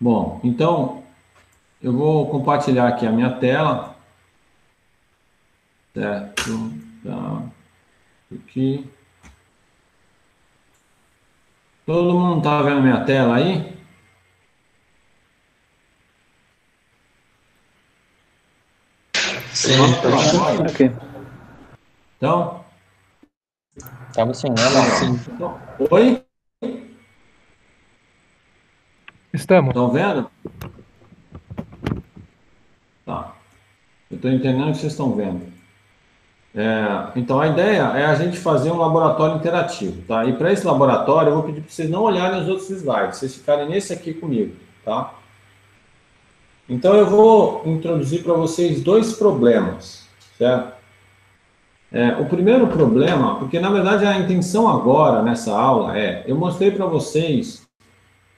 Bom, então eu vou compartilhar aqui a minha tela. Certo? Tá. Aqui. Todo mundo está vendo minha tela aí? Sim, tá aqui. Então? Estamos sim, né, Sim. Então, oi? Estamos. Estão vendo? Tá. Eu estou entendendo o que vocês estão vendo. É, então, a ideia é a gente fazer um laboratório interativo, tá? E para esse laboratório, eu vou pedir para vocês não olharem os outros slides, vocês ficarem nesse aqui comigo, tá? Então, eu vou introduzir para vocês dois problemas, certo? É, o primeiro problema, porque na verdade a intenção agora nessa aula é, eu mostrei para vocês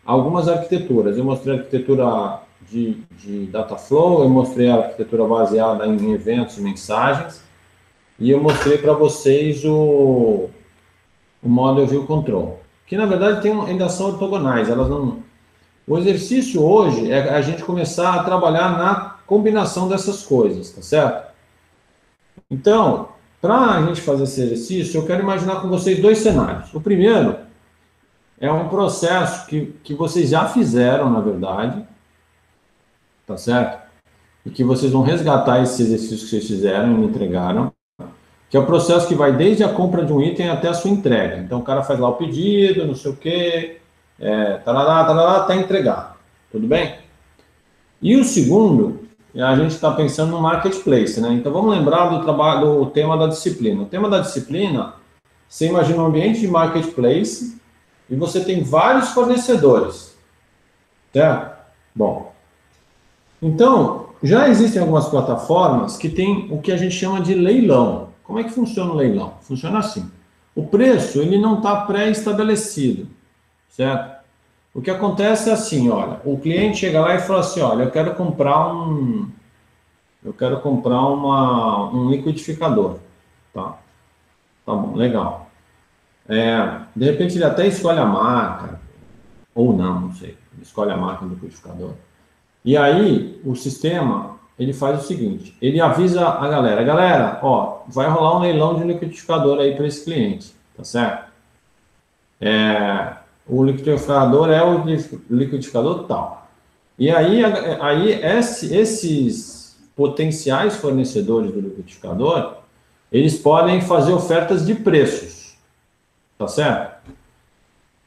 algumas arquiteturas. Eu mostrei a arquitetura de, de data flow, eu mostrei a arquitetura baseada em eventos e mensagens, e eu mostrei para vocês o, o Model View Control, que na verdade tem, ainda são ortogonais, elas não... O exercício hoje é a gente começar a trabalhar na combinação dessas coisas, tá certo? Então, para a gente fazer esse exercício, eu quero imaginar com vocês dois cenários. O primeiro é um processo que, que vocês já fizeram, na verdade, tá certo? E que vocês vão resgatar esse exercício que vocês fizeram e me entregaram, que é o processo que vai desde a compra de um item até a sua entrega. Então, o cara faz lá o pedido, não sei o quê, é, tarará, tarará, até entregar. Tudo bem? E o segundo, a gente está pensando no marketplace, né? Então, vamos lembrar do trabalho, do tema da disciplina. O tema da disciplina, você imagina um ambiente de marketplace e você tem vários fornecedores, certo? Bom, então, já existem algumas plataformas que têm o que a gente chama de leilão. Como é que funciona o leilão? Funciona assim. O preço, ele não está pré-estabelecido, certo? O que acontece é assim, olha, o cliente chega lá e fala assim, olha, eu quero comprar um, eu quero comprar uma, um liquidificador, tá? Tá bom, legal. É, de repente ele até escolhe a marca, ou não, não sei, escolhe a marca do liquidificador. E aí o sistema ele faz o seguinte: ele avisa a galera, galera, ó, vai rolar um leilão de liquidificador aí para esse cliente, tá certo? É, o liquidificador é o liquidificador tal. E aí, aí esse, esses potenciais fornecedores do liquidificador, eles podem fazer ofertas de preços Tá certo?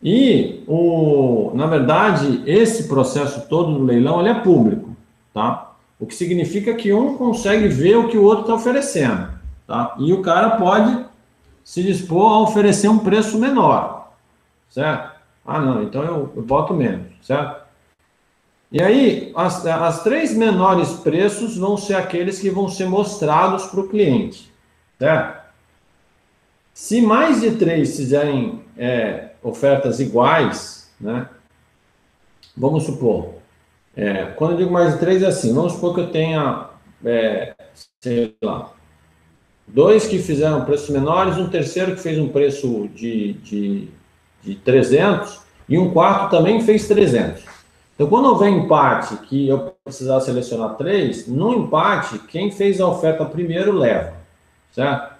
E, o, na verdade, esse processo todo do leilão ele é público, tá? O que significa que um consegue ver o que o outro está oferecendo, tá? E o cara pode se dispor a oferecer um preço menor, certo? Ah, não, então eu, eu boto menos, certo? E aí, as, as três menores preços vão ser aqueles que vão ser mostrados para o cliente, certo? Se mais de três fizerem é, ofertas iguais, né? Vamos supor, é, quando eu digo mais de três é assim, vamos supor que eu tenha, é, sei lá, dois que fizeram preços menores, um terceiro que fez um preço de, de, de 300 e um quarto também fez 300. Então, quando houver empate, que eu precisar selecionar três, no empate, quem fez a oferta primeiro leva, certo?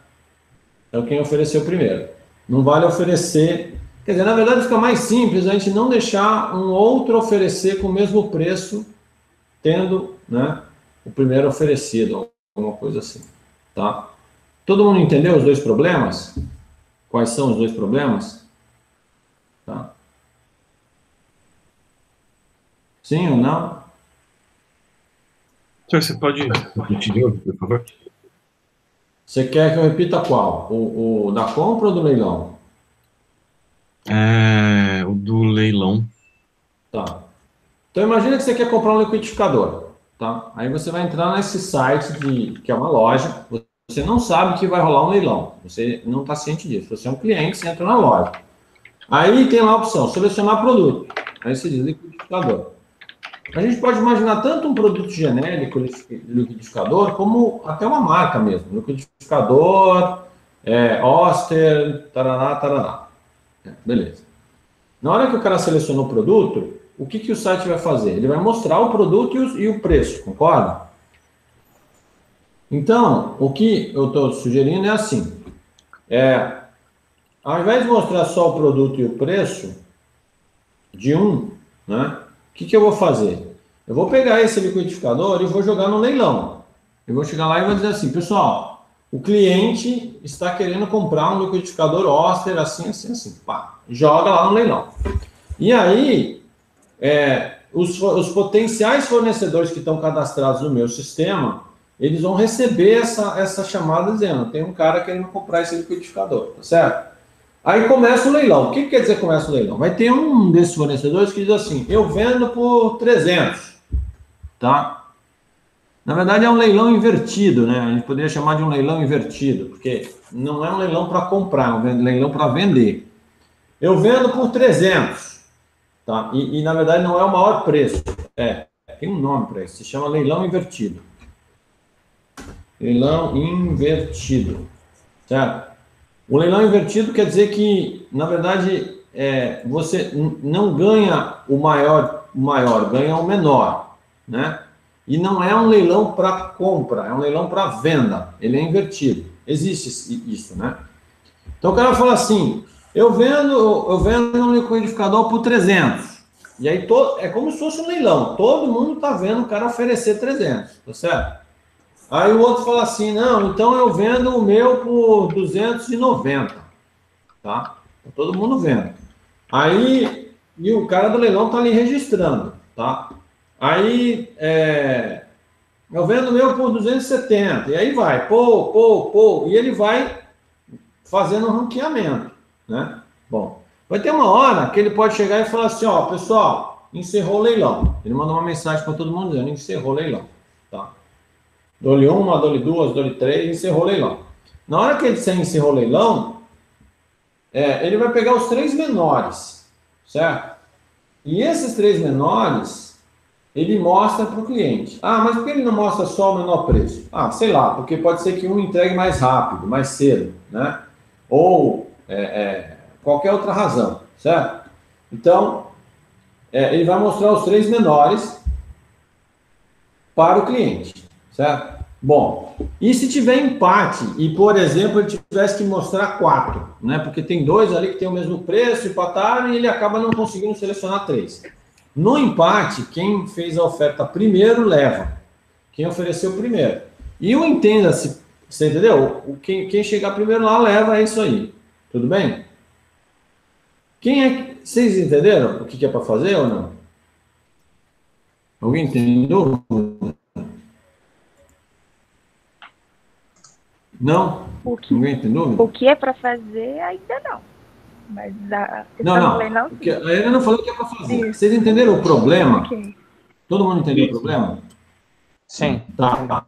Então, quem ofereceu primeiro. Não vale oferecer. Quer dizer, na verdade, fica mais simples a gente não deixar um outro oferecer com o mesmo preço, tendo né, o primeiro oferecido, alguma coisa assim. Tá? Todo mundo entendeu os dois problemas? Quais são os dois problemas? Tá? Sim ou não? Você pode repetir, por favor? Você quer que eu repita qual? O, o da compra ou do leilão? É, o do leilão. Tá. Então imagina que você quer comprar um liquidificador, tá? Aí você vai entrar nesse site de que é uma loja, você não sabe que vai rolar um leilão, você não está ciente disso. Você é um cliente, você entra na loja. Aí tem lá a opção selecionar produto. Aí você diz liquidificador. A gente pode imaginar tanto um produto genérico, liquidificador, como até uma marca mesmo. Liquidificador, é, Oster, tarará, tarará. É, beleza. Na hora que o cara selecionou o produto, o que, que o site vai fazer? Ele vai mostrar o produto e o, e o preço, concorda? Então, o que eu estou sugerindo é assim: é, ao invés de mostrar só o produto e o preço de um, né, o que, que eu vou fazer? Eu vou pegar esse liquidificador e vou jogar no leilão. Eu vou chegar lá e vou dizer assim, pessoal, o cliente está querendo comprar um liquidificador Oster assim, assim, assim. Pá, joga lá no leilão. E aí, é, os, os potenciais fornecedores que estão cadastrados no meu sistema, eles vão receber essa, essa chamada dizendo: tem um cara querendo comprar esse liquidificador, tá certo? Aí começa o leilão. O que, que quer dizer começa o leilão? Vai ter um desses fornecedores que diz assim: eu vendo por 300, tá? Na verdade é um leilão invertido, né? A gente poderia chamar de um leilão invertido, porque não é um leilão para comprar, é um leilão para vender. Eu vendo por 300, tá? E, e na verdade não é o maior preço. É, tem um nome para isso, se chama leilão invertido. Leilão invertido. Certo? O leilão invertido quer dizer que, na verdade, é, você não ganha o maior, o maior, ganha o menor, né? E não é um leilão para compra, é um leilão para venda. Ele é invertido. Existe isso, né? Então o cara fala assim: eu vendo, eu vendo um liquidificador por 300. E aí to, é como se fosse um leilão. Todo mundo está vendo o cara oferecer 300, tá certo? Aí o outro fala assim: não, então eu vendo o meu por 290. Tá? tá todo mundo vendo. Aí, e o cara do leilão tá ali registrando. Tá? Aí, é, eu vendo o meu por 270. E aí vai, pô, pô, pô. E ele vai fazendo um ranqueamento. Né? Bom, vai ter uma hora que ele pode chegar e falar assim: ó, pessoal, encerrou o leilão. Ele mandou uma mensagem para todo mundo dizendo: encerrou o leilão. Tá? Dou-lhe uma, dou-lhe duas, dou-lhe três, encerrou o leilão. Na hora que ele encerrou o leilão, é, ele vai pegar os três menores, certo? E esses três menores, ele mostra para o cliente. Ah, mas por que ele não mostra só o menor preço? Ah, sei lá, porque pode ser que um entregue mais rápido, mais cedo, né? Ou é, é, qualquer outra razão, certo? Então, é, ele vai mostrar os três menores para o cliente, certo? Bom, e se tiver empate e, por exemplo, ele tivesse que mostrar quatro, né? Porque tem dois ali que tem o mesmo preço, empataram e ele acaba não conseguindo selecionar três. No empate, quem fez a oferta primeiro leva. Quem ofereceu primeiro. E o entenda-se, você entendeu? Quem, quem chegar primeiro lá leva, é isso aí. Tudo bem? Quem é. Vocês entenderam o que é para fazer ou não? Alguém entendeu? Não? O que, Ninguém tem dúvida? O que é para fazer, ainda não. Mas a não, não. não. Que, ainda não falou o que é para fazer. Isso. Vocês entenderam o problema? Okay. Todo mundo entendeu Isso. o problema? Sim. Tá.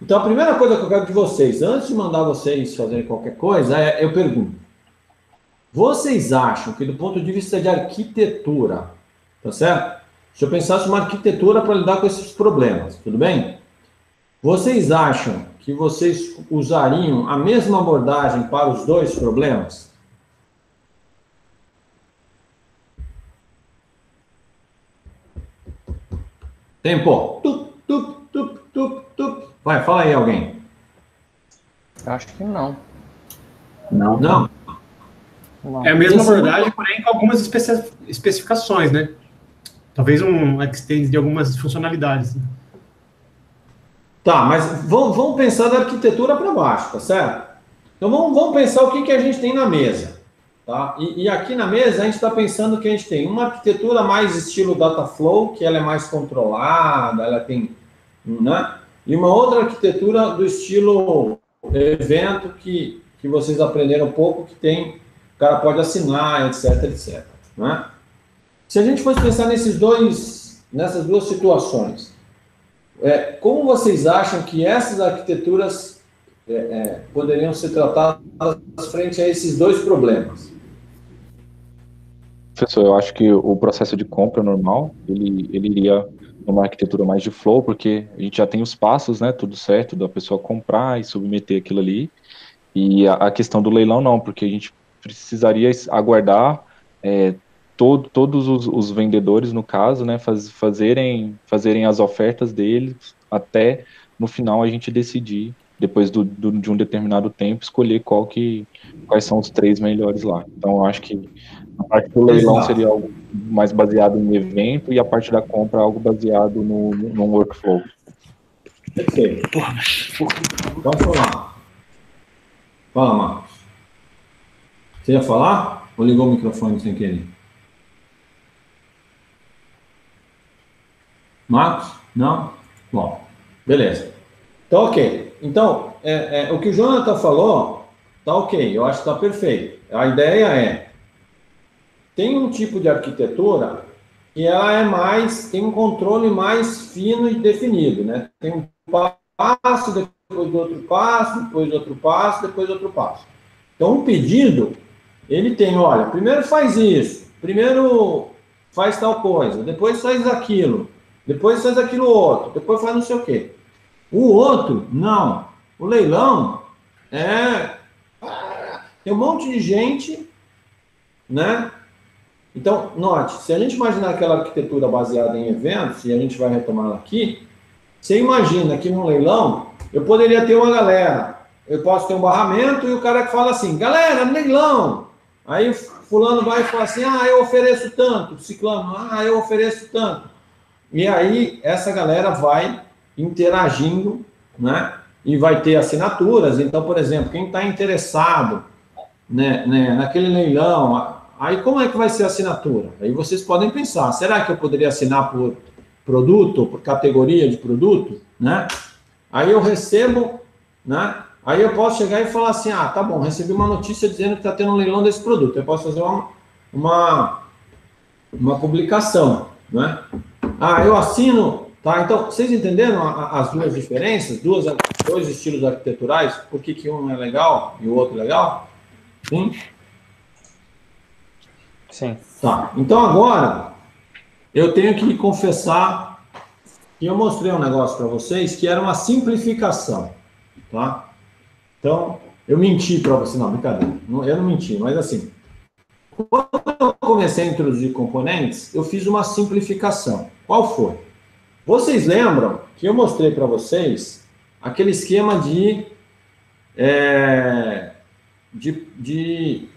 Então, a primeira coisa que eu quero de vocês, antes de mandar vocês fazerem qualquer coisa, é, eu pergunto: vocês acham que, do ponto de vista de arquitetura, tá certo? Se eu pensasse uma arquitetura para lidar com esses problemas, tudo bem? Vocês acham que vocês usariam a mesma abordagem para os dois problemas? Tempo. Tup, tup, tup, tup, tup. Vai, fala aí alguém. Eu acho que não. Não? Não. É a mesma abordagem, porém com algumas especificações, né? Talvez um extend de algumas funcionalidades. Né? Tá, mas vamos, vamos pensar da arquitetura para baixo, tá certo? Então vamos, vamos pensar o que, que a gente tem na mesa. Tá? E, e aqui na mesa a gente está pensando que a gente tem uma arquitetura mais estilo Dataflow, que ela é mais controlada, ela tem. Né? E uma outra arquitetura do estilo evento que, que vocês aprenderam um pouco, que tem. O cara pode assinar, etc, etc. Né? Se a gente fosse pensar nesses dois, nessas duas situações, é, como vocês acham que essas arquiteturas é, é, poderiam ser tratadas frente a esses dois problemas? Professor, eu acho que o processo de compra normal, ele, ele iria numa arquitetura mais de flow, porque a gente já tem os passos, né, tudo certo, da pessoa comprar e submeter aquilo ali, e a, a questão do leilão não, porque a gente precisaria aguardar é, todo, todos os, os, vendedores, no caso, né, faz, fazerem, fazerem as ofertas deles até no final a gente decidir, depois do, do, de um determinado tempo, escolher qual que, quais são os três melhores lá. Então, eu acho que a parte do leilão seria algo mais baseado em evento e a parte da compra algo baseado no, no workflow. Perfeito. Vamos falar. Fala, Marcos. Você ia falar? Ou ligou o microfone sem querer? Marcos? Não? Bom, beleza. Então, ok. Então, é, é, o que o Jonathan falou, tá ok. Eu acho que está perfeito. A ideia é, tem um tipo de arquitetura e ela é mais, tem um controle mais fino e definido, né? Tem um passo, depois outro passo, depois outro passo, depois outro passo. Então, um pedido, ele tem, olha, primeiro faz isso, primeiro faz tal coisa, depois faz aquilo, depois faz aquilo outro, depois faz não sei o quê. O outro, não. O leilão é. Tem um monte de gente, né? Então, note, se a gente imaginar aquela arquitetura baseada em eventos, e a gente vai retomar aqui, você imagina que num leilão eu poderia ter uma galera. Eu posso ter um barramento e o cara que fala assim, galera, leilão. Aí fulano vai e fala assim, ah, eu ofereço tanto. Ciclano, ah, eu ofereço tanto. E aí essa galera vai interagindo, né? E vai ter assinaturas. Então, por exemplo, quem está interessado né, né, naquele leilão, aí como é que vai ser a assinatura? Aí vocês podem pensar, será que eu poderia assinar por produto, por categoria de produto, né? Aí eu recebo, né? Aí eu posso chegar e falar assim, ah, tá bom, recebi uma notícia dizendo que está tendo um leilão desse produto. Eu posso fazer uma, uma, uma publicação, né? Ah, eu assino. Tá, então, vocês entenderam as duas diferenças? Duas, dois estilos arquiteturais? Por que, que um é legal e o outro é legal? Sim? Sim. Tá, então agora eu tenho que confessar que eu mostrei um negócio para vocês que era uma simplificação, tá? Então, eu menti para você, não, brincadeira, eu não menti, mas assim, quando eu comecei a introduzir componentes, eu fiz uma simplificação. Qual foi? Vocês lembram que eu mostrei para vocês aquele esquema de, é, de, de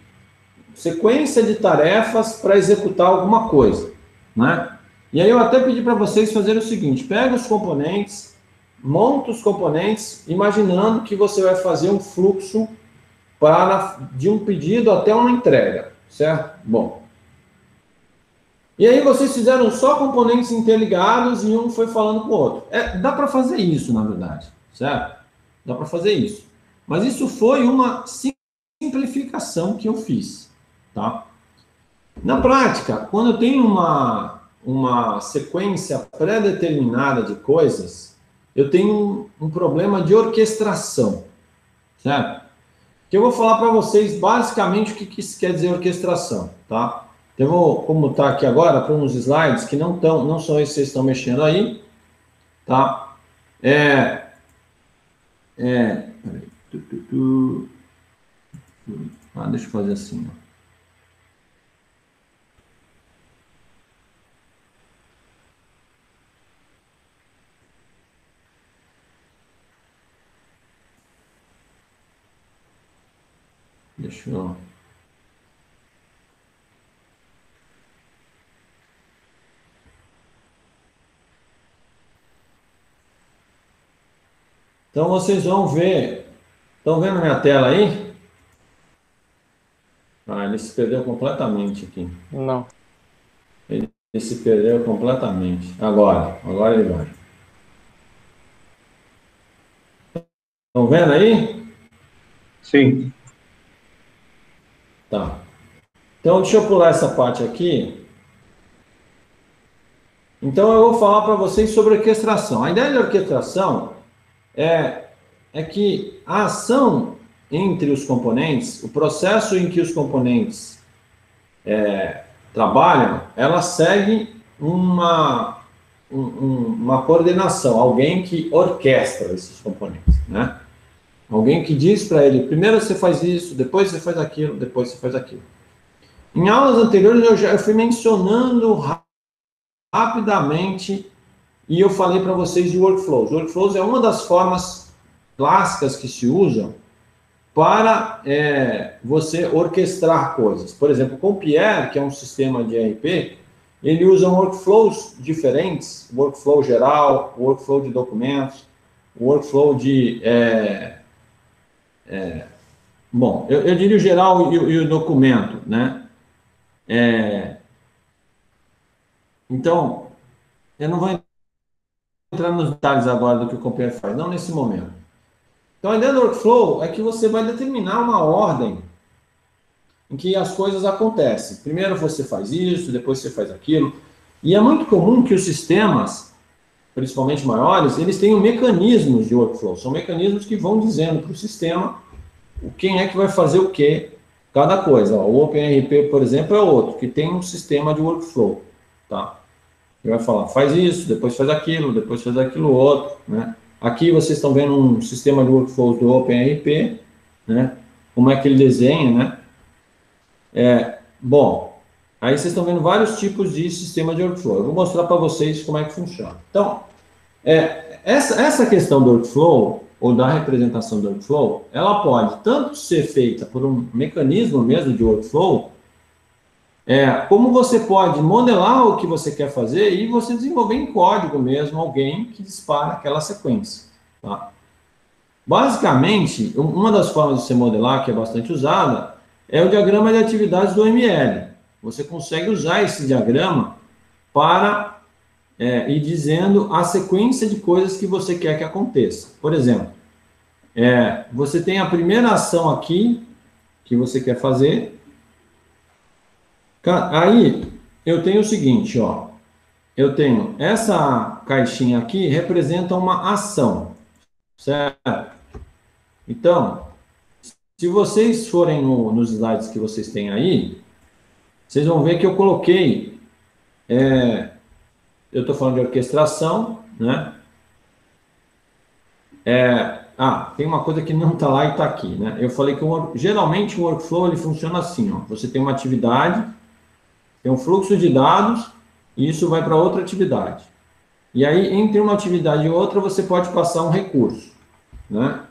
sequência de tarefas para executar alguma coisa, né? E aí eu até pedi para vocês fazerem o seguinte: pega os componentes, monta os componentes, imaginando que você vai fazer um fluxo para de um pedido até uma entrega, certo? Bom, e aí vocês fizeram só componentes interligados e um foi falando com o outro. É, dá para fazer isso, na verdade, certo? Dá para fazer isso. Mas isso foi uma simplificação que eu fiz, tá? Na prática, quando eu tenho uma, uma sequência pré-determinada de coisas, eu tenho um, um problema de orquestração, certo? Que eu vou falar para vocês basicamente o que, que quer dizer orquestração, tá? Eu vou, como está aqui agora, para uns slides que não estão, não são esses que vocês estão mexendo aí, tá? É, é. Ah, deixa eu fazer assim, ó. Deixa eu Então vocês vão ver. Estão vendo minha tela aí? Ah, ele se perdeu completamente aqui. Não. Ele, ele se perdeu completamente. Agora, agora ele vai. Estão vendo aí? Sim. Tá. Então, deixa eu pular essa parte aqui. Então, eu vou falar para vocês sobre orquestração. A ideia de orquestração é, é que a ação entre os componentes, o processo em que os componentes é, trabalham, ela segue uma, um, uma coordenação, alguém que orquestra esses componentes, né? Alguém que diz para ele, primeiro você faz isso, depois você faz aquilo, depois você faz aquilo. Em aulas anteriores eu já fui mencionando ra- rapidamente e eu falei para vocês de workflows. Workflows é uma das formas clássicas que se usam para é, você orquestrar coisas. Por exemplo, com Pierre, que é um sistema de RP, ele usa workflows diferentes, workflow geral, workflow de documentos, workflow de... é, é, bom, eu, eu diria o geral e, e o documento, né? É, então, eu não vou entrar nos detalhes agora do que o Compare faz, não nesse momento. Então, a ideia do workflow é que você vai determinar uma ordem em que as coisas acontecem. Primeiro você faz isso, depois você faz aquilo. E é muito comum que os sistemas, principalmente maiores, eles tenham mecanismos de workflow. São mecanismos que vão dizendo para o sistema quem é que vai fazer o quê, cada coisa. O OpenRP, por exemplo, é outro, que tem um sistema de workflow. Tá? Ele vai falar, faz isso, depois faz aquilo, depois faz aquilo outro, né? Aqui vocês estão vendo um sistema de workflows do OpenRP, né? Como é que ele desenha, né? É, bom, aí vocês estão vendo vários tipos de sistema de workflow. Eu vou mostrar para vocês como é que funciona. Então, é, essa, essa questão do workflow, ou da representação do workflow, ela pode tanto ser feita por um mecanismo mesmo de workflow, é, como você pode modelar o que você quer fazer e você desenvolver em código mesmo alguém que dispara aquela sequência. Tá? Basicamente, um- uma das formas de se modelar, que é bastante usada, é o diagrama de atividades do ML. Você consegue usar esse diagrama para é, ir dizendo a sequência de coisas que você quer que aconteça. Por exemplo, é, você tem a primeira ação aqui que você quer fazer, Aí, eu tenho o seguinte, ó. Eu tenho essa caixinha aqui representa uma ação, certo? Então, se vocês forem no- nos slides que vocês têm aí, vocês vão ver que eu coloquei, é, eu estou falando de orquestração, né? É, ah, tem uma coisa que não está lá e está aqui, né? Eu falei que o geralmente o workflow ele funciona assim, ó. Você tem uma atividade, tem um fluxo de dados e isso vai para outra atividade. E aí, entre uma atividade e outra, você pode passar um recurso, né?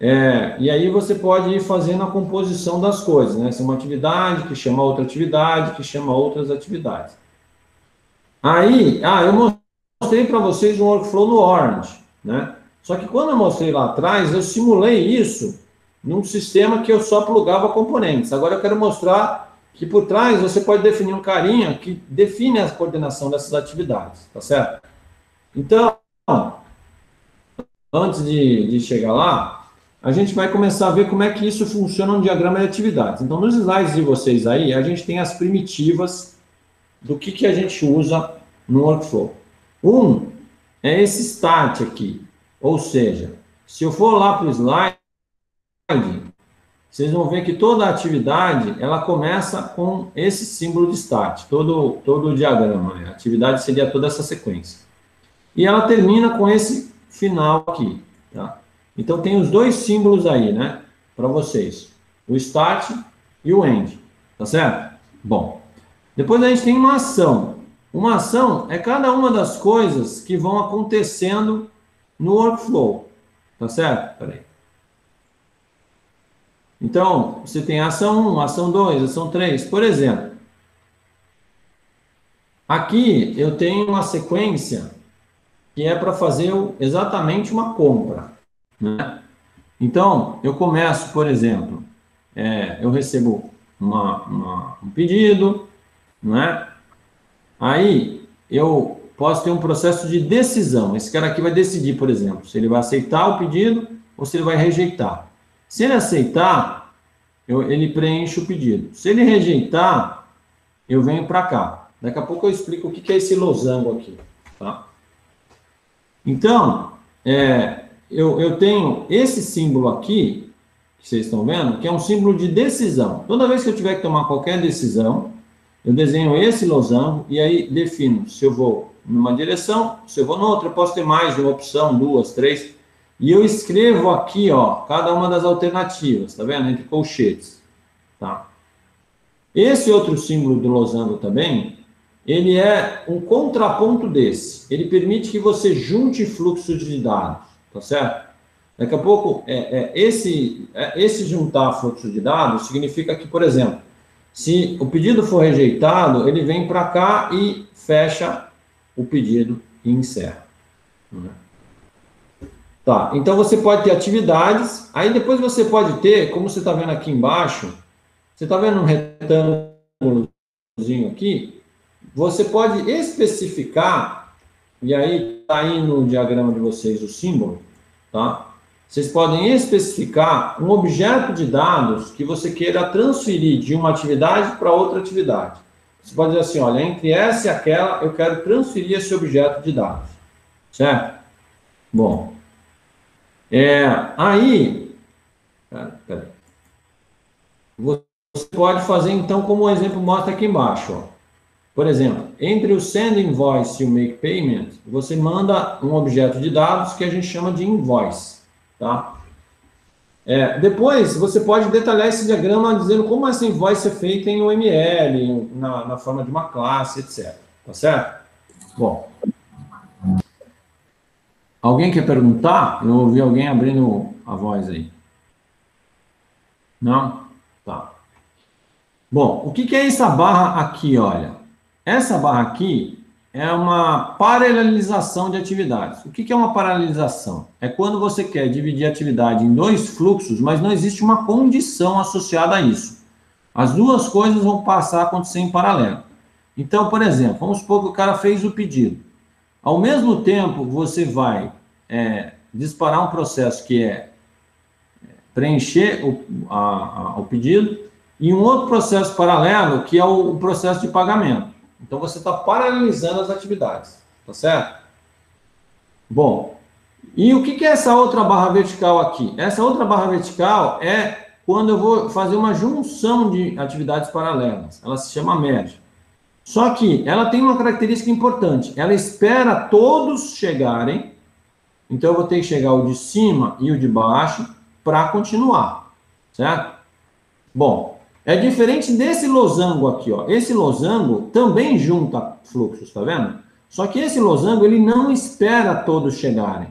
É, e aí você pode ir fazendo a composição das coisas, né? Se é uma atividade que chama outra atividade, que chama outras atividades. Aí, ah, eu mostrei para vocês um workflow no Orange, né? Só que quando eu mostrei lá atrás, eu simulei isso num sistema que eu só plugava componentes. Agora eu quero mostrar que por trás você pode definir um carinha que define a coordenação dessas atividades, tá certo? Então, antes de, de chegar lá, a gente vai começar a ver como é que isso funciona no diagrama de atividades. Então, nos slides de vocês aí, a gente tem as primitivas do que, que a gente usa no workflow. Um é esse start aqui, ou seja, se eu for lá para o slide, vocês vão ver que toda atividade, ela começa com esse símbolo de start, todo, todo o diagrama, né? a atividade seria toda essa sequência. E ela termina com esse final aqui, tá? Então, tem os dois símbolos aí, né, para vocês, o start e o end, tá certo? Bom, depois a gente tem uma ação. Uma ação é cada uma das coisas que vão acontecendo no workflow, tá certo? Peraí. Então, você tem ação 1, ação 2, ação 3, por exemplo. Aqui eu tenho uma sequência que é para fazer exatamente uma compra. Né? Então, eu começo, por exemplo, é, eu recebo uma, uma, um pedido, não é? Aí eu posso ter um processo de decisão. Esse cara aqui vai decidir, por exemplo, se ele vai aceitar o pedido ou se ele vai rejeitar. Se ele aceitar, eu, ele preenche o pedido. Se ele rejeitar, eu venho para cá. Daqui a pouco eu explico o que, que é esse losango aqui. Tá? Então, é, eu, eu tenho esse símbolo aqui, que vocês estão vendo, que é um símbolo de decisão. Toda vez que eu tiver que tomar qualquer decisão, eu desenho esse losango e aí defino se eu vou numa direção, se eu vou noutra, eu posso ter mais de uma opção, duas, três, e eu escrevo aqui, ó, cada uma das alternativas, tá vendo? Entre colchetes, tá? Esse outro símbolo do losango também, ele é um contraponto desse. Ele permite que você junte fluxos de dados, tá certo? Daqui a pouco, é, é, esse, é, esse juntar fluxo de dados significa que, por exemplo, se o pedido for rejeitado, ele vem para cá e fecha o pedido e encerra. Né? Tá, então você pode ter atividades, aí depois você pode ter, como você está vendo aqui embaixo, você está vendo um retângulozinho aqui, você pode especificar, e aí está aí no diagrama de vocês o símbolo, tá? Vocês podem especificar um objeto de dados que você queira transferir de uma atividade para outra atividade. Você pode dizer assim, olha, entre essa e aquela, eu quero transferir esse objeto de dados. Certo? Bom. É, aí, você pode fazer, então, como o exemplo mostra aqui embaixo. Ó. Por exemplo, entre o send invoice e o make payment, você manda um objeto de dados que a gente chama de invoice. Tá? É, depois, você pode detalhar esse diagrama dizendo como essa invoice é feita em UML, na, na forma de uma classe, etc. Tá certo? Bom. Alguém quer perguntar? Eu ouvi alguém abrindo a voz aí. Não? Tá. Bom, o que, que é essa barra aqui, olha? Essa barra aqui é uma paralelização de atividades. O que é uma paralelização? É quando você quer dividir a atividade em dois fluxos, mas não existe uma condição associada a isso. As duas coisas vão passar a acontecer em paralelo. Então, por exemplo, vamos supor que o cara fez o pedido. Ao mesmo tempo, você vai é, disparar um processo que é, é preencher o, a, a, o pedido e um outro processo paralelo que é o, o processo de pagamento. Então você está paralelizando as atividades, tá certo? Bom, e o que, que é essa outra barra vertical aqui? Essa outra barra vertical é quando eu vou fazer uma junção de atividades paralelas. Ela se chama merge. Só que ela tem uma característica importante. Ela espera todos chegarem. Então eu vou ter que chegar o de cima e o de baixo para continuar, certo? Bom, é diferente desse losango aqui, ó. Esse losango também junta fluxos, tá vendo? Só que esse losango ele não espera todos chegarem.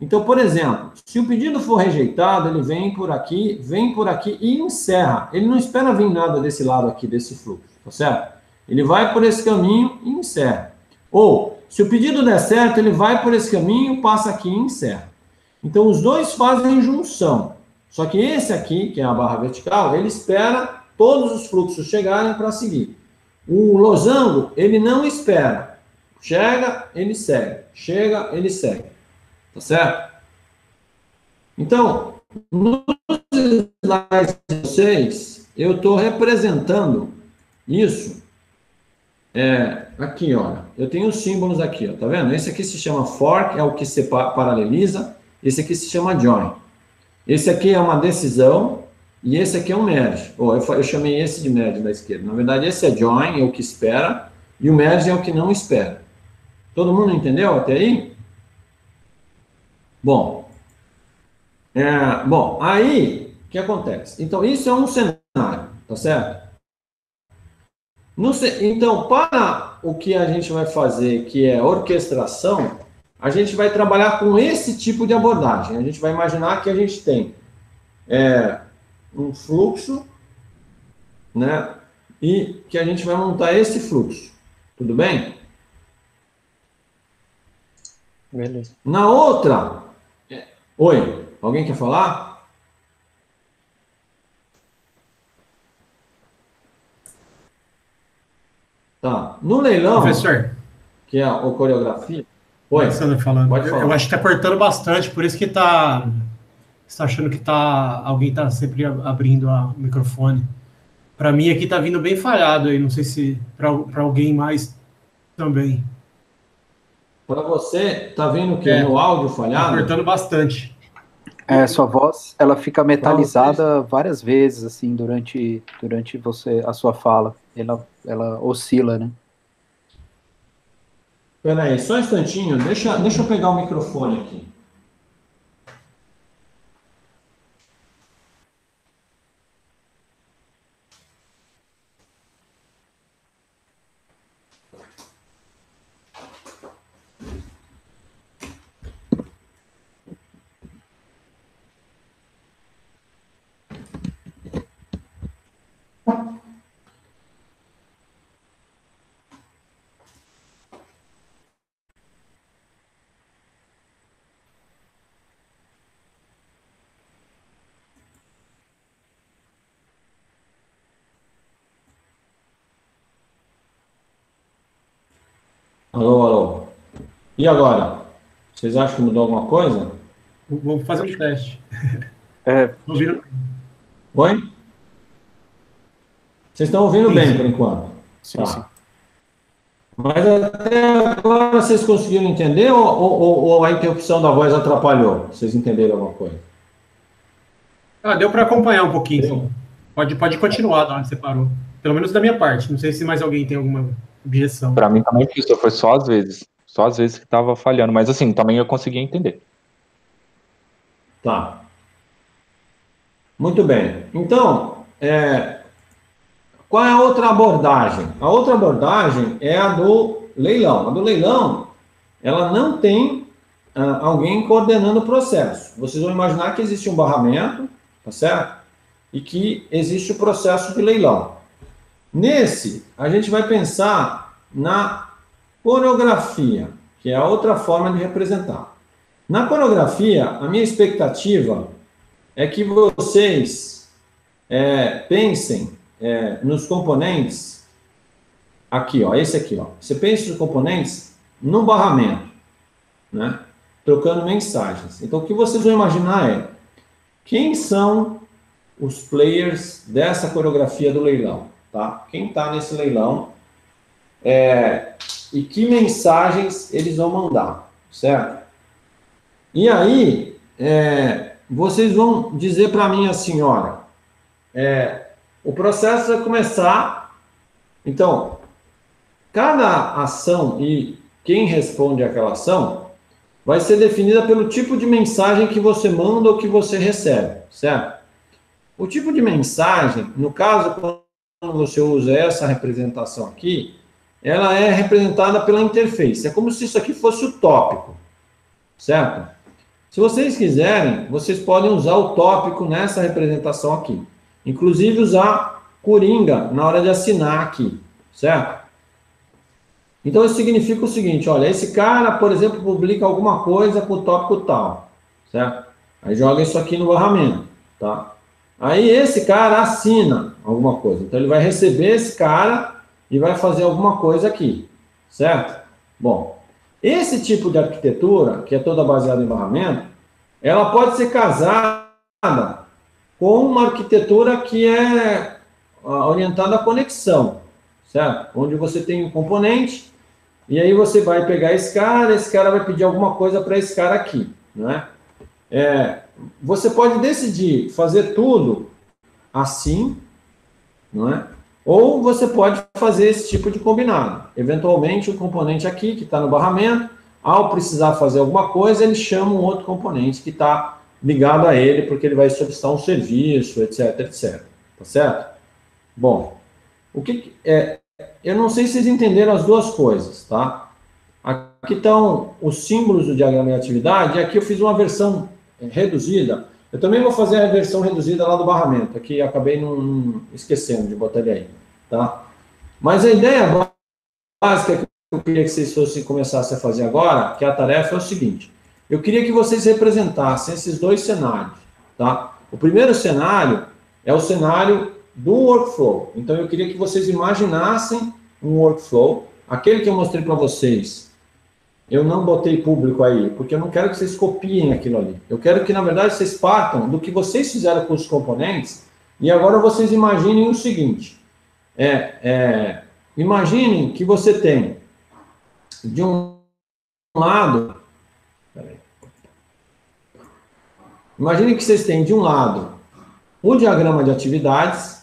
Então, por exemplo, se o pedido for rejeitado, ele vem por aqui, vem por aqui e encerra. Ele não espera vir nada desse lado aqui, desse fluxo, tá certo? Ele vai por esse caminho e encerra. Ou, se o pedido der certo, ele vai por esse caminho, passa aqui e encerra. Então, os dois fazem junção. Só que esse aqui, que é a barra vertical, ele espera todos os fluxos chegarem para seguir. O losango, ele não espera. Chega, ele segue. Chega, ele segue. Tá certo? Então, nos slides de vocês, eu estou representando isso é, aqui, olha. Eu tenho os símbolos aqui, ó, tá vendo? Esse aqui se chama fork, é o que se paraleliza. Esse aqui se chama join. Esse aqui é uma decisão e esse aqui é um merge. Oh, eu, eu chamei esse de merge da esquerda. Na verdade, esse é join, é o que espera, e o merge é o que não espera. Todo mundo entendeu até aí? Bom, é, bom, aí o que acontece? Então, isso é um cenário, tá certo? No, então, para o que a gente vai fazer, que é orquestração, a gente vai trabalhar com esse tipo de abordagem. A gente vai imaginar que a gente tem é, um fluxo, né? E que a gente vai montar esse fluxo. Tudo bem? Beleza. Na outra. Oi, alguém quer falar? Tá. No leilão. Professor. Que é a coreografia. Oi. Alexandre falando. Pode falar. Eu, eu acho que está cortando bastante, por isso que está. está achando que tá, alguém está sempre abrindo a, o microfone. Para mim aqui está vindo bem falhado aí, não sei se para alguém mais também. Para você, tá vendo o que é, no áudio falhado? Tá cortando bastante. É, sua voz, ela fica metalizada várias vezes assim durante durante você a sua fala. Ela ela oscila, né? Espera aí, só um instantinho. Deixa, deixa eu pegar o microfone aqui. Alô, alô. E agora? Vocês acham que mudou alguma coisa? Vou fazer um teste. É. Ouviram? Oi? Vocês estão ouvindo Sim, bem sim. por enquanto? Sim, Tá. sim. Mas até agora vocês conseguiram entender ou, ou- ou a interrupção da voz atrapalhou? Vocês entenderam alguma coisa? Ah, deu para acompanhar um pouquinho. sim. Pode, pode continuar da onde você parou. Pelo menos da minha parte. Não sei se mais alguém tem alguma objeção. Pra mim também, professor, foi só às vezes. Só às vezes que tava falhando. Mas assim, também eu conseguia entender. Tá. Muito bem. Então, é, qual é a outra abordagem? A outra abordagem é a do leilão. A do leilão, ela não tem ah, alguém coordenando o processo. Vocês vão imaginar que existe um barramento, tá certo? E que existe o processo de leilão. Nesse, a gente vai pensar na coreografia, que é a outra forma de representar. Na coreografia, a minha expectativa é que vocês é, pensem é, nos componentes. Aqui, ó, esse aqui, ó. Você pensa nos componentes no barramento, né? Trocando mensagens. Então, o que vocês vão imaginar é quem são os players dessa coreografia do leilão, tá? Quem está nesse leilão é, e que mensagens eles vão mandar, certo? E aí, é, vocês vão dizer para mim assim, olha, é, o processo vai começar, então, cada ação e quem responde àquela ação vai ser definida pelo tipo de mensagem que você manda ou que você recebe, certo? O tipo de mensagem, no caso, você usa essa representação aqui, ela é representada pela interface. É como se isso aqui fosse o tópico, certo? Se vocês quiserem, vocês podem usar o tópico nessa representação aqui. Inclusive usar Coringa na hora de assinar aqui, certo? Então isso significa o seguinte, olha, esse cara, por exemplo, publica alguma coisa com o tópico tal, certo? Aí joga isso aqui no barramento, tá? Aí esse cara assina alguma coisa. Então ele vai receber esse cara e vai fazer alguma coisa aqui, certo? Bom, esse tipo de arquitetura, que é toda baseada em barramento, ela pode ser casada com uma arquitetura que é ah, orientada à conexão, certo? Onde você tem um componente e aí você vai pegar esse cara, esse cara vai pedir alguma coisa para esse cara aqui, né? É, você pode decidir fazer tudo assim, não é? Ou você pode fazer esse tipo de combinado. Eventualmente, um componente aqui, que está no barramento, ao precisar fazer alguma coisa, ele chama um outro componente que está ligado a ele, porque ele vai solicitar um serviço, etc, etc. Tá certo? Bom, o que- é, eu não sei se vocês entenderam as duas coisas, tá? Aqui estão os símbolos do diagrama de atividade, e aqui eu fiz uma versão reduzida. Eu também vou fazer a versão reduzida lá do barramento, aqui acabei não, esquecendo de botar ele aí, tá? Mas a ideia básica que eu queria que vocês fossem começassem a fazer agora, que a tarefa é o seguinte: eu queria que vocês representassem esses dois cenários, tá? O primeiro cenário é o cenário do workflow. Então eu queria que vocês imaginassem um workflow, aquele que eu mostrei para vocês. Eu não botei público aí, porque eu não quero que vocês copiem aquilo ali. Eu quero que, na verdade, vocês partam do que vocês fizeram com os componentes e agora vocês imaginem o seguinte: é, é, imaginem que você tem de um lado. Peraí. Imagine que vocês têm de um lado o diagrama de atividades.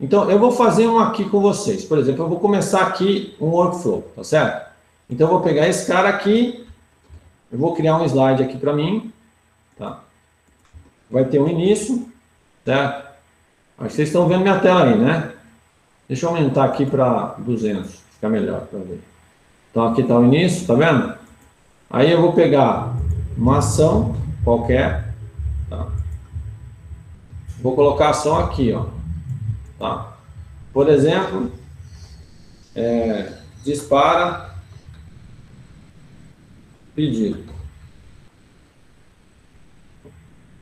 Então, eu vou fazer um aqui com vocês. Por exemplo, eu vou começar aqui um workflow, tá certo? Então, eu vou pegar esse cara aqui, eu vou criar um slide aqui para mim, tá? Vai ter um início, certo? Acho que vocês estão vendo minha tela aí, né? Deixa eu aumentar aqui para 200, fica melhor para ver. Então, aqui está o início, tá vendo? Aí eu vou pegar uma ação qualquer, tá? Vou colocar a ação aqui, ó. Tá? Por exemplo, é, dispara pedido.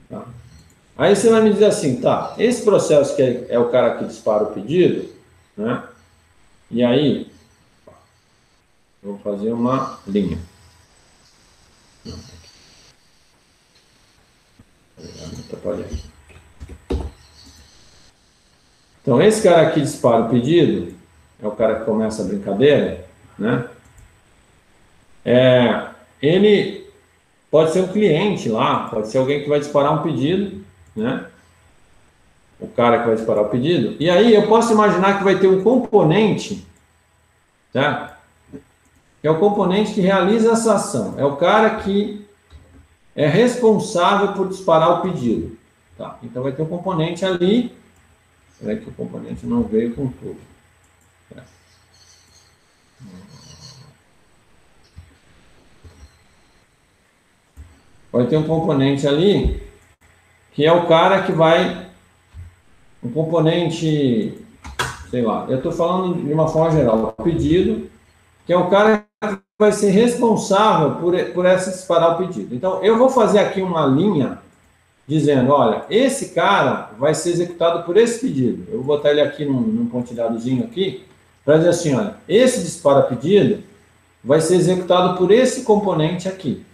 Tá? Aí você vai me dizer assim, tá, esse processo que é, é o cara que dispara o pedido, né? E aí, vou fazer uma linha. Não. Então, esse cara aqui dispara o pedido, é o cara que começa a brincadeira, né? É, ele pode ser um cliente lá, pode ser alguém que vai disparar um pedido, né? O cara que vai disparar o pedido. E aí eu posso imaginar que vai ter um componente, tá? É o componente que realiza essa ação. É o cara que é responsável por disparar o pedido. Tá? Então vai ter um componente ali. Será que o componente não veio com tudo? É. Vai ter um componente ali que é o cara que vai um componente, sei lá, eu estou falando de uma forma geral, o pedido, que é o cara que vai ser responsável por, por essa disparar o pedido. Então, eu vou fazer aqui uma linha dizendo, olha, esse cara vai ser executado por esse pedido. Eu vou botar ele aqui num, num pontilhadozinho aqui, para dizer assim, olha, esse dispara pedido vai ser executado por esse componente aqui,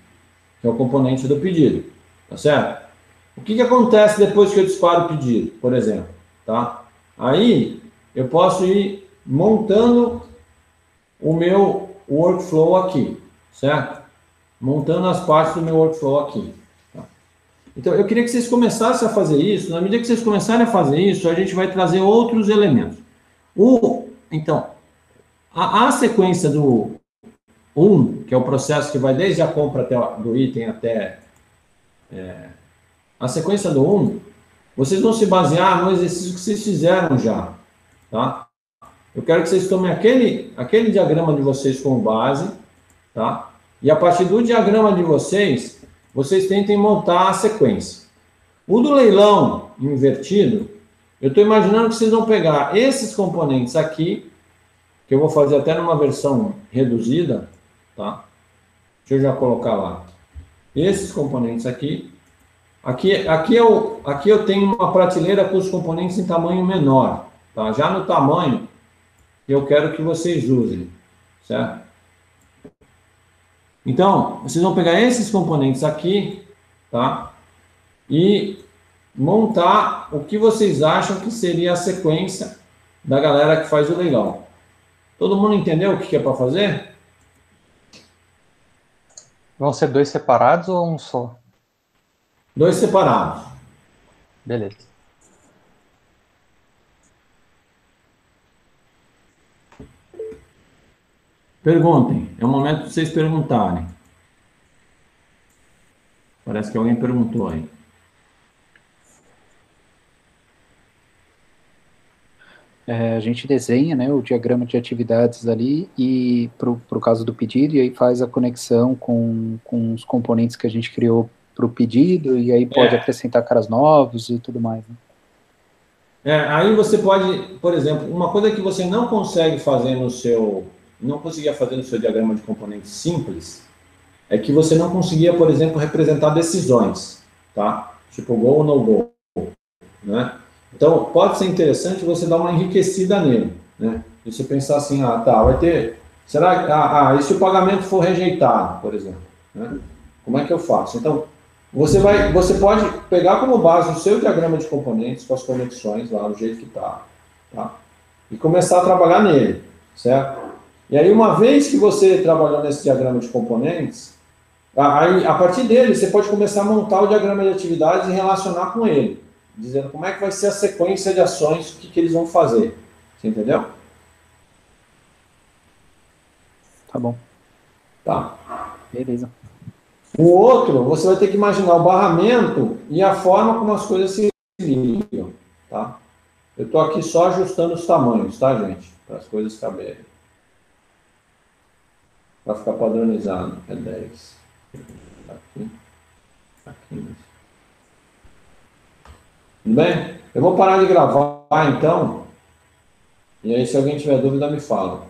que é o componente do pedido, tá certo? O que, que acontece depois que eu disparo o pedido, por exemplo? Tá? Aí eu posso ir montando o meu workflow aqui, certo? Montando as partes do meu workflow aqui. Tá? Então eu queria que vocês começassem a fazer isso. Na medida que vocês começarem a fazer isso, a gente vai trazer outros elementos. O, então, a, a sequência do 1, um, que é o processo que vai desde a compra até, do item até é, a sequência do 1, um, vocês vão se basear no exercício que vocês fizeram já, tá? Eu quero que vocês tomem aquele, aquele diagrama de vocês como base, tá? E a partir do diagrama de vocês, vocês tentem montar a sequência. O do leilão invertido, eu estou imaginando que vocês vão pegar esses componentes aqui, que eu vou fazer até numa versão reduzida, tá? Deixa eu já colocar lá. Esses componentes aqui, Aqui, aqui, eu, aqui eu tenho uma prateleira com os componentes em tamanho menor. Tá? Já no tamanho, eu quero que vocês usem. Certo? Então, vocês vão pegar esses componentes aqui, tá? E montar o que vocês acham que seria a sequência da galera que faz o leilão. Todo mundo entendeu o que é para fazer? Vão ser dois separados ou um só? Dois separados. Beleza. Perguntem. É o momento de vocês perguntarem. Parece que alguém perguntou aí. É, a gente desenha né, o diagrama de atividades ali e para o caso do pedido, e aí faz a conexão com, com os componentes que a gente criou para o pedido, e aí pode é. acrescentar caras novos e tudo mais. Né? É, aí você pode, por exemplo, uma coisa que você não consegue fazer no seu, não conseguia fazer no seu diagrama de componentes simples, é que você não conseguia, por exemplo, representar decisões, tá? Tipo gol ou no gol, né? Então, pode ser interessante você dar uma enriquecida nele, né? E você pensar assim, ah, tá, vai ter, será, ah, ah e se o pagamento for rejeitado, por exemplo, né? Como é que eu faço? Então, você, vai, você pode pegar como base o seu diagrama de componentes com as conexões lá, do jeito que está, tá? e começar a trabalhar nele, certo? E aí, uma vez que você trabalhou nesse diagrama de componentes, aí, a partir dele, você pode começar a montar o diagrama de atividades e relacionar com ele, dizendo como é que vai ser a sequência de ações, o que, que eles vão fazer. Você entendeu? Tá bom. Tá. Beleza. O outro, você vai ter que imaginar o barramento e a forma como as coisas se ligam, tá? Eu estou aqui só ajustando os tamanhos, tá, gente? Para as coisas caberem. Para ficar padronizado. É 10. Aqui. Aqui. Tudo bem? Eu vou parar de gravar, então. E aí, se alguém tiver dúvida, me fala.